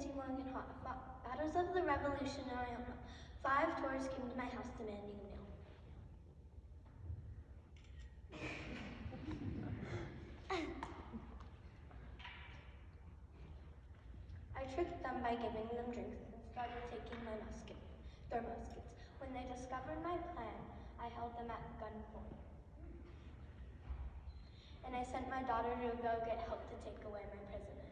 Hello, long and hot. Battles of the Revolutionary Army. Five Tories came to my house demanding a meal. I tricked them by giving them drinks and started taking my musket, their muskets. When they discovered my plan, I held them at gunpoint. And I sent my daughter to go get help to take away my prisoners.